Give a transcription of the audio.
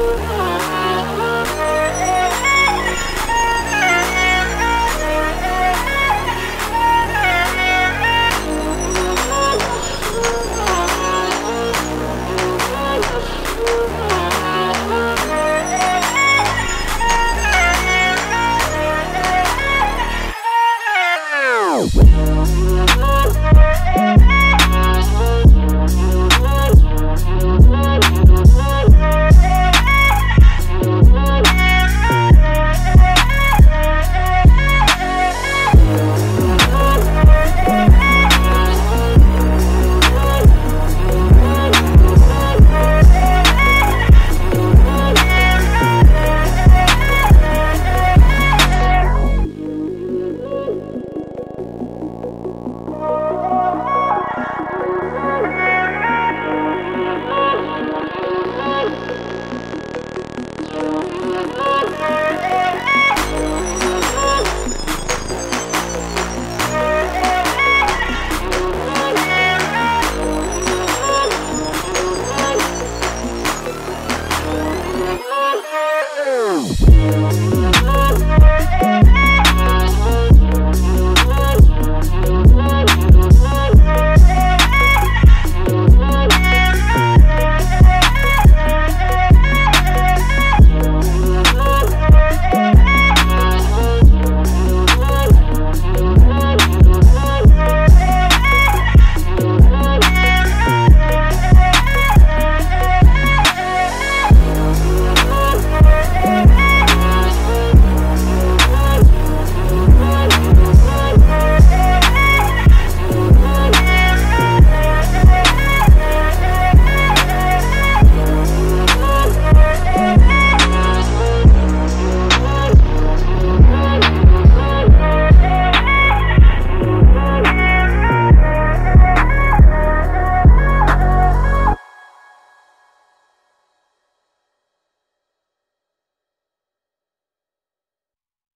Wow. Oh.